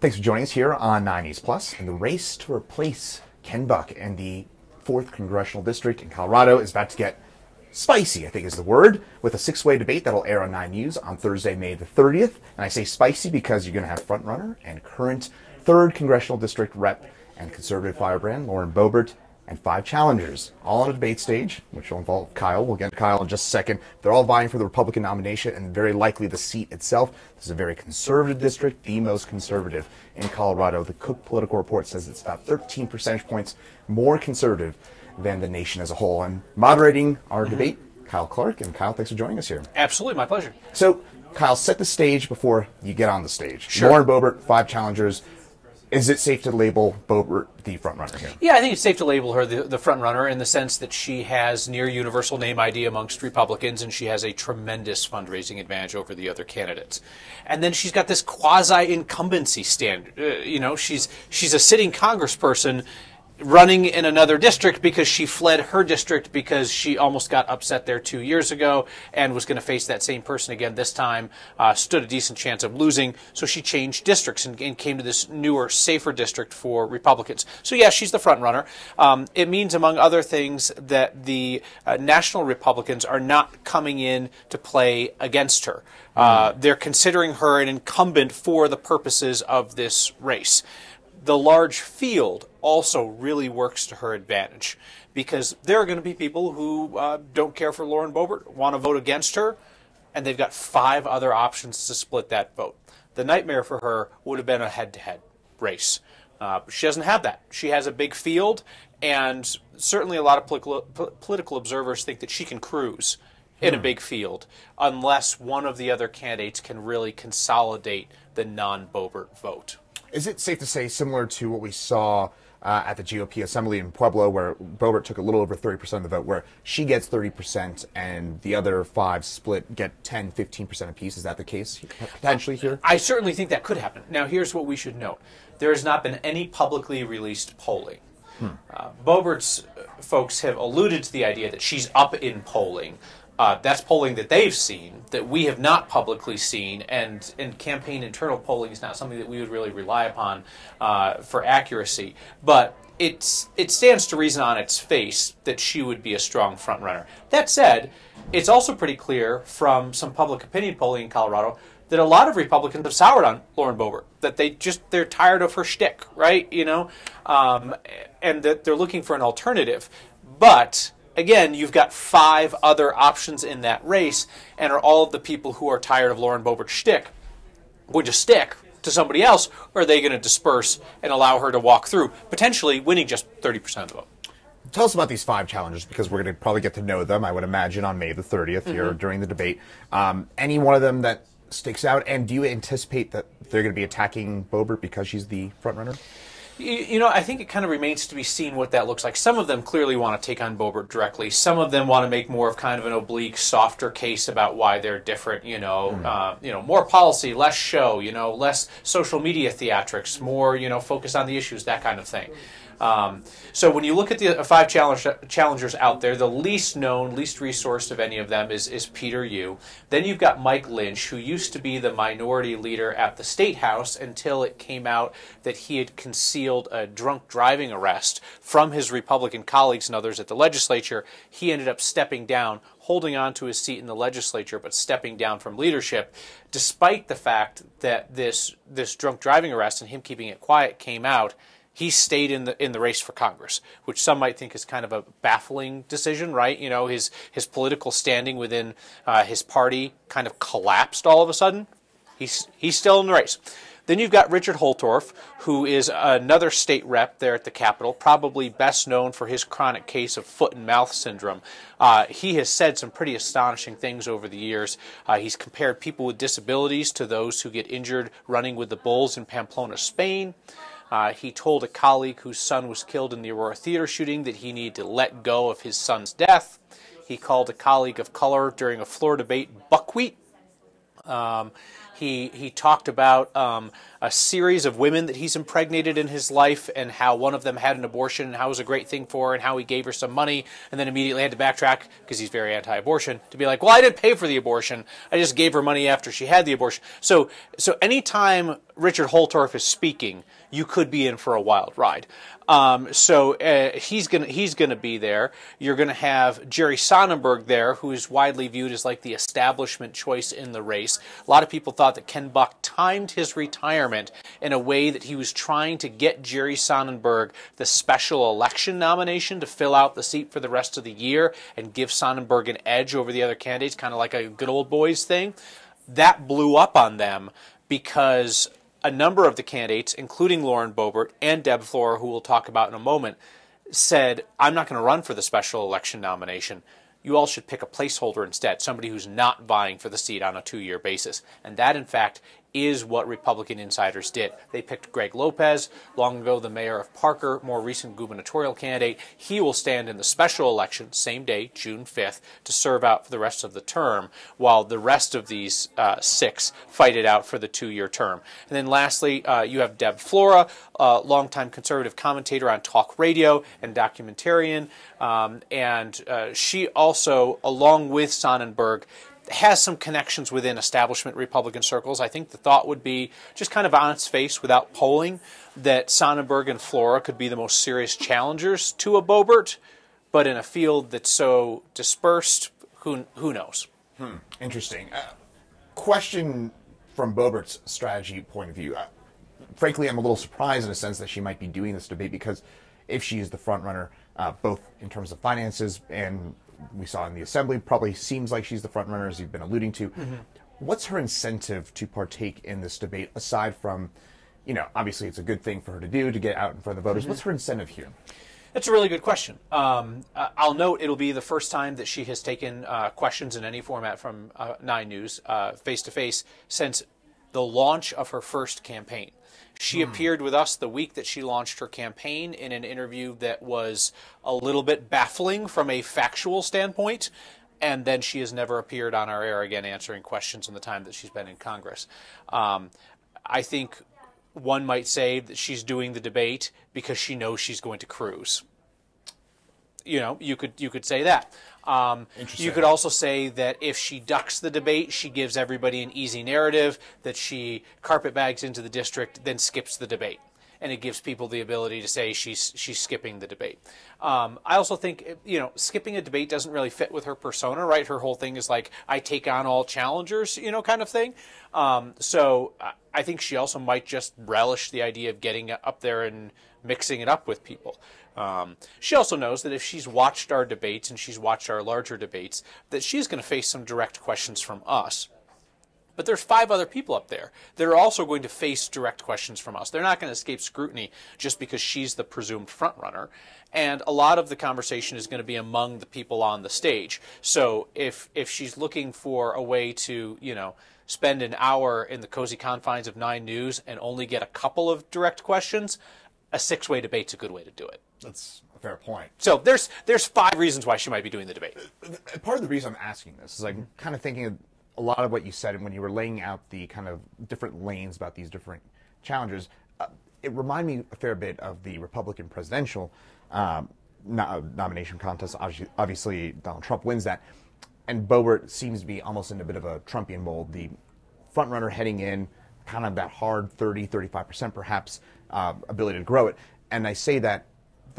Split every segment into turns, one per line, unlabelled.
Thanks for joining us here on 9 News Plus. And the race to replace Ken Buck in the 4th Congressional District in Colorado is about to get spicy, I think is the word, with a six way debate that'll air on 9 News on Thursday, May the 30th. And I say spicy because you're going to have frontrunner and current 3rd Congressional District Rep and conservative firebrand Lauren Boebert and five challengers, all on a debate stage, which will involve Kyle. We'll get to Kyle in just a second. They're all vying for the Republican nomination and very likely the seat itself. This is a very conservative district, the most conservative in Colorado. The Cook Political Report says it's about 13 percentage points more conservative than the nation as a whole. And moderating our mm-hmm. debate, Kyle Clark. And Kyle, thanks for joining us here.
Absolutely, my pleasure.
So, Kyle, set the stage before you get on the stage.
Sure.
Lauren Boebert, five challengers is it safe to label Boebert the front runner here?
Yeah, I think it's safe to label her the, the front runner in the sense that she has near universal name ID amongst Republicans and she has a tremendous fundraising advantage over the other candidates. And then she's got this quasi incumbency stand. Uh, you know, she's she's a sitting congressperson running in another district because she fled her district because she almost got upset there two years ago and was going to face that same person again this time. Uh, stood a decent chance of losing, so she changed districts and, and, came to this newer, safer district for Republicans. So yeah, she's the front runner. Um, it means, among other things, that the uh, national Republicans are not coming in to play against her. Uh, they're considering her an incumbent for the purposes of this race the large field also really works to her advantage because there are going to be people who uh, don't care for Lauren Boebert, want to vote against her, and they've got five other options to split that vote. The nightmare for her would have been a head to head race. Uh, she doesn't have that. She has a big field, and certainly a lot of political, political observers think that she can cruise in a hmm. big field unless one of the other candidates can really consolidate the non Boebert vote.
Is it safe to say, similar to what we saw uh, at the GOP assembly in Pueblo, where Boebert took a little over 30% of the vote, where she gets 30% and the other five split get 10, 15% apiece? Is that the case potentially here?
I certainly think that could happen. Now, here's what we should note there has not been any publicly released polling. Hmm. Uh, Boebert's folks have alluded to the idea that she's up in polling. Uh, that's polling that they've seen that we have not publicly seen, and, and campaign internal polling is not something that we would really rely upon uh, for accuracy. But it's, it stands to reason on its face that she would be a strong frontrunner. That said, it's also pretty clear from some public opinion polling in Colorado that a lot of Republicans have soured on Lauren Boebert. That they just they're tired of her shtick, right? You know, um, and that they're looking for an alternative. But again, you've got five other options in that race, and are all of the people who are tired of Lauren Boebert's shtick going to stick to somebody else, or are they going to disperse and allow her to walk through, potentially winning just 30% of the vote?
Tell us about these five challengers because we're going to probably get to know them, I would imagine, on May the 30th mm-hmm. here during the debate. Um, any one of them that sticks out, and do you anticipate that they're going to be attacking Boebert because she's the frontrunner?
You, know, I think it kind of remains to be seen what that looks like. Some of them clearly want to take on Boebert directly. Some of them want to make more of kind of an oblique, softer case about why they're different. You know, mm. uh, you know, more policy, less show. You know, less social media theatrics, more you know, focus on the issues, that kind of thing. Um, so when you look at the five challenge, challengers out there, the least known, least resourced of any of them is, is Peter Yu. Then you've got Mike Lynch, who used to be the minority leader at the State House until it came out that he had concealed a drunk driving arrest from his Republican colleagues and others at the legislature. He ended up stepping down, holding on to his seat in the legislature, but stepping down from leadership, despite the fact that this, this drunk driving arrest and him keeping it quiet came out he stayed in the in the race for Congress, which some might think is kind of a baffling decision, right? You know, his his political standing within uh, his party kind of collapsed all of a sudden. He's he's still in the race. Then you've got Richard Holtorf, who is another state rep there at the Capitol, probably best known for his chronic case of foot and mouth syndrome. Uh, he has said some pretty astonishing things over the years. Uh, he's compared people with disabilities to those who get injured running with the bulls in Pamplona, Spain. Uh, he told a colleague whose son was killed in the Aurora Theater shooting that he needed to let go of his son's death. He called a colleague of color during a floor debate buckwheat. Um, he, he talked about um, a series of women that he's impregnated in his life and how one of them had an abortion and how it was a great thing for her and how he gave her some money and then immediately had to backtrack because he's very anti-abortion to be like, well, I didn't pay for the abortion. I just gave her money after she had the abortion. So, so anytime Richard Holtorf is speaking, you could be in for a wild ride. Um, so uh, he's gonna he's gonna be there. You're gonna have Jerry Sonnenberg there, who is widely viewed as like the establishment choice in the race. A lot of people thought that Ken Buck timed his retirement in a way that he was trying to get Jerry Sonnenberg the special election nomination to fill out the seat for the rest of the year and give Sonnenberg an edge over the other candidates, kind of like a good old boys thing. That blew up on them because a number of the candidates, including Lauren Boebert and Deb Flora, who we'll talk about in a moment, said, I'm not going to run for the special election nomination. You all should pick a placeholder instead, somebody who's not vying for the seat on a two year basis. And that, in fact, is what Republican insiders did. They picked Greg Lopez, long ago the mayor of Parker, more recent gubernatorial candidate. He will stand in the special election, same day, June 5th, to serve out for the rest of the term, while the rest of these uh, six fight it out for the two year term. And then lastly, uh, you have Deb Flora, longtime conservative commentator on talk radio and documentarian. Um, and uh, she also, along with Sonnenberg, has some connections within establishment Republican circles. I think the thought would be, just kind of on its face without polling, that Sonnenberg and Flora could be the most serious challengers to a Boebert, but in a field that's so dispersed, who, who knows?
Hmm. Interesting. Uh, question from Boebert's strategy point of view. Uh, frankly, I'm a little surprised in a sense that she might be doing this debate because if she is the front runner, uh, both in terms of finances and we saw in the assembly probably seems like she's the front runner, as you've been alluding to. Mm-hmm. What's her incentive to partake in this debate aside from, you know, obviously it's a good thing for her to do to get out in front of the voters. Mm-hmm. What's her incentive here?
That's a really good question. Um, I'll note it'll be the first time that she has taken uh, questions in any format from uh, Nine News face to face since the launch of her first campaign. She hmm. appeared with us the week that she launched her campaign in an interview that was a little bit baffling from a factual standpoint. And then she has never appeared on our air again answering questions in the time that she's been in Congress. Um, I think one might say that she's doing the debate because she knows she's going to cruise. You know, you could you could say that. Um, you could also say that if she ducks the debate, she gives everybody an easy narrative, that she carpetbags into the district, then skips the debate. And it gives people the ability to say she's she's skipping the debate. Um, I also think you know skipping a debate doesn't really fit with her persona, right? Her whole thing is like I take on all challengers, you know, kind of thing. Um, so I think she also might just relish the idea of getting up there and mixing it up with people. Um, she also knows that if she's watched our debates and she's watched our larger debates, that she's going to face some direct questions from us. But there's five other people up there that are also going to face direct questions from us. They're not going to escape scrutiny just because she's the presumed frontrunner. And a lot of the conversation is going to be among the people on the stage. So if if she's looking for a way to, you know, spend an hour in the cozy confines of Nine News and only get a couple of direct questions, a six-way debate's a good way to do it.
That's a fair point.
So there's there's five reasons why she might be doing the debate.
Part of the reason I'm asking this is I'm kind of thinking of a lot of what you said and when you were laying out the kind of different lanes about these different challenges. Uh, it reminded me a fair bit of the Republican presidential um, no- nomination contest. Obviously, obviously, Donald Trump wins that, and Boebert seems to be almost in a bit of a Trumpian mold. The front runner heading in, kind of that hard 30, 35 percent perhaps uh, ability to grow it. And I say that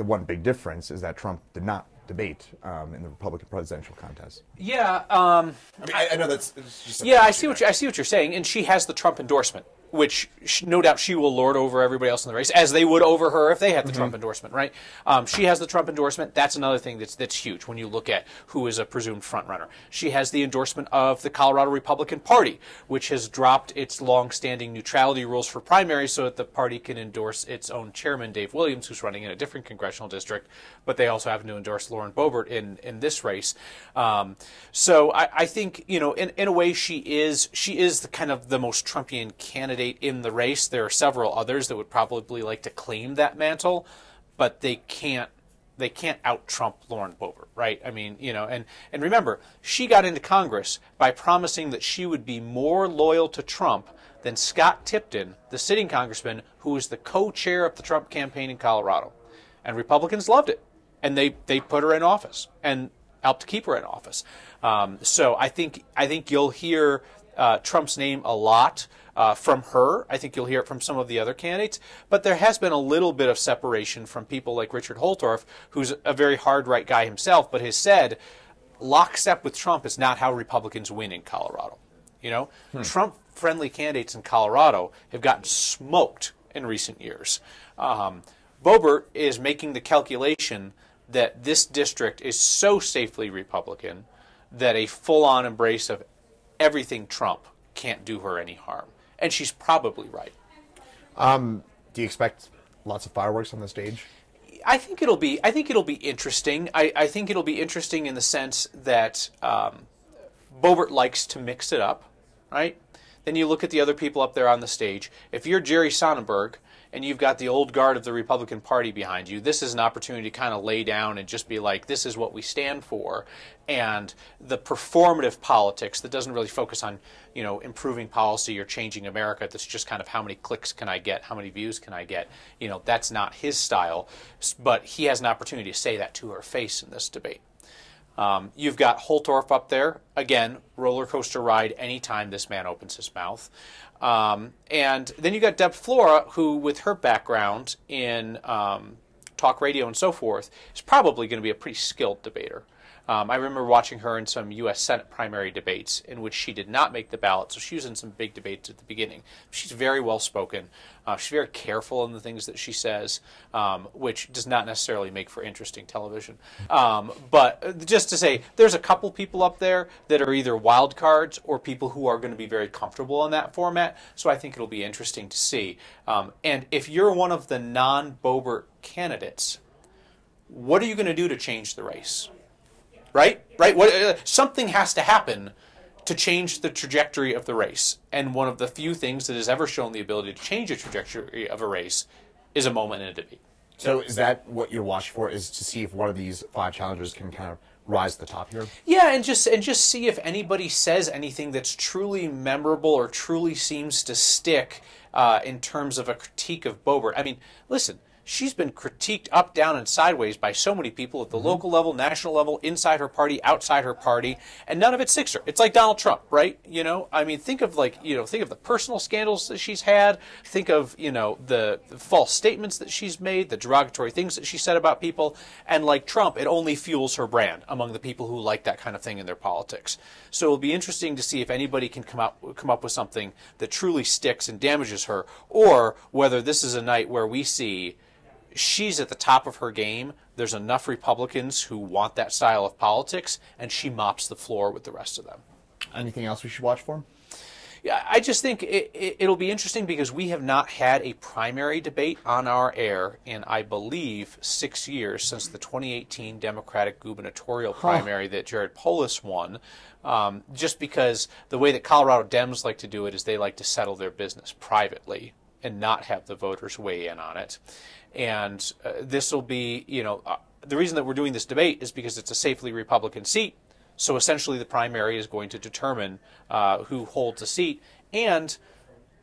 the one big difference is that Trump did not debate um, in the Republican presidential contest.
Yeah, um,
I mean, I, I know that's.
yeah, I see what you, I see what you're saying, and she has the Trump endorsement which no doubt she will lord over everybody else in the race, as they would over her if they had the mm-hmm. Trump endorsement, right? Um, she has the Trump endorsement. That's another thing that's that's huge when you look at who is a presumed frontrunner. She has the endorsement of the Colorado Republican Party, which has dropped its long-standing neutrality rules for primaries so that the party can endorse its own chairman, Dave Williams, who's running in a different congressional district, but they also happen to endorse Lauren Boebert in in this race. Um, so I, I think you know, in in a way, she is she is the kind of the most Trumpian candidate candidate in the race. There are several others that would probably like to claim that mantle, but they can't they can't out Trump Lauren Boebert, right? I mean, you know, and and remember, she got into Congress by promising that she would be more loyal to Trump than Scott Tipton, the sitting congressman who was the co-chair of the Trump campaign in Colorado. And Republicans loved it. And they, they put her in office and helped keep her in office. Um, so I think I think you'll hear uh, Trump's name a lot uh, from her. I think you'll hear it from some of the other candidates. But there has been a little bit of separation from people like Richard Holtorf, who's a very hard right guy himself, but has said lockstep with Trump is not how Republicans win in Colorado. You know, hmm. Trump friendly candidates in Colorado have gotten smoked in recent years. Um, Boebert is making the calculation that this district is so safely Republican that a full on embrace of everything Trump can't do her any harm. And she's probably right.
Um, do you expect lots of fireworks on the stage?
I think it'll be. I think it'll be interesting. I, I think it'll be interesting in the sense that um, Boebert likes to mix it up, right? Then you look at the other people up there on the stage. If you're Jerry Sonnenberg and you've got the old guard of the Republican Party behind you, this is an opportunity to kind of lay down and just be like, this is what we stand for. And the performative politics that doesn't really focus on, you know, improving policy or changing America, that's just kind of how many clicks can I get, how many views can I get, you know, that's not his style. But he has an opportunity to say that to her face in this debate. Um, you've got Holtorf up there. Again, roller coaster ride anytime this man opens his mouth. Um, and then you got Deb Flora, who, with her background in um, talk radio and so forth, is probably going to be a pretty skilled debater. Um, I remember watching her in some U.S. Senate primary debates in which she did not make the ballot, so she was in some big debates at the beginning. She's very well spoken. Uh, she's very careful in the things that she says, um, which does not necessarily make for interesting television. Um, but just to say, there's a couple people up there that are either wild cards or people who are going to be very comfortable in that format. So I think it'll be interesting to see. Um, and if you're one of the non-Boebert candidates, what are you going to do to change the race? Right? Right? What, uh, something has to happen to change the trajectory of the race. And one of the few things that has ever shown the ability to change the trajectory of a race is a moment in a debate.
So is that what you're watching for? Is to see if one of these five challengers can kind of rise to the top here?
Yeah, and just and just see if anybody says anything that's truly memorable or truly seems to stick uh, in terms of a critique of Boebert. I mean, listen she's been critiqued up, down, and sideways by so many people at the mm-hmm. local level, national level, inside her party, outside her party, and none of it sticks her. It's like Donald Trump, right? You know, I mean, think of like, you know, think of the personal scandals that she's had. Think of, you know, the, the false statements that she's made, the derogatory things that she said about people, and like Trump, it only fuels her brand among the people who like that kind of thing in their politics. So it'll be interesting to see if anybody can come up come up with something that truly sticks and damages her, or whether this is a night where we see she's at the top of her game. There's enough Republicans who want that style of politics, and she mops the floor with the rest of them.
Anything else we should watch for?
Yeah, I just think it, it, will be interesting because we have not had a primary debate on our air in, I believe, six years since the 2018 Democratic gubernatorial primary that Jared Polis won. Um, just because the way that Colorado Dems like to do it is they like to settle their business privately and not have the voters weigh in on it. And uh, this will be, you know, uh, the reason that we're doing this debate is because it's a safely Republican seat. So essentially, the primary is going to determine uh, who holds a seat. And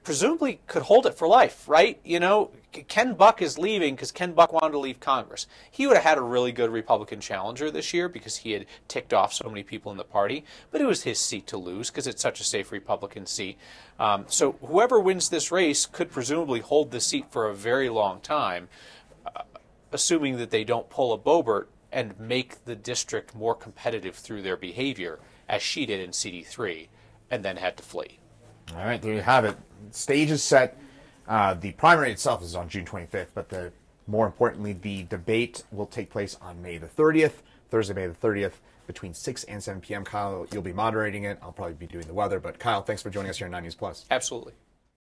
presumably could hold it for life, right? You know, Ken Buck is leaving because Ken Buck wanted to leave Congress. He would have had a really good Republican challenger this year because he had ticked off so many people in the party, but it was his seat to lose because it's such a safe Republican seat. Um, so whoever wins this race could presumably hold the seat for a very long time, uh, assuming that they don't pull a Boebert and make the district more competitive through their behavior, as she did in CD3, and then had to flee.
All right, there you have it. Stage is set. Uh, the primary itself is on June 25th, but the more importantly, the debate will take place on May the 30th, Thursday, May the 30th, between 6 and 7 p.m. Kyle, you'll be moderating it. I'll probably be doing the weather, but Kyle, thanks for joining us here on 9 News Plus.
Absolutely.